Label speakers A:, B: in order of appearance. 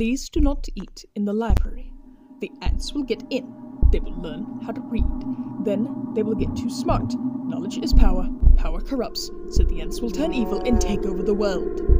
A: Please do not eat in the library. The ants will get in. They will learn how to read. Then they will get too smart. Knowledge is power. Power corrupts. So the ants will turn evil and take over the world.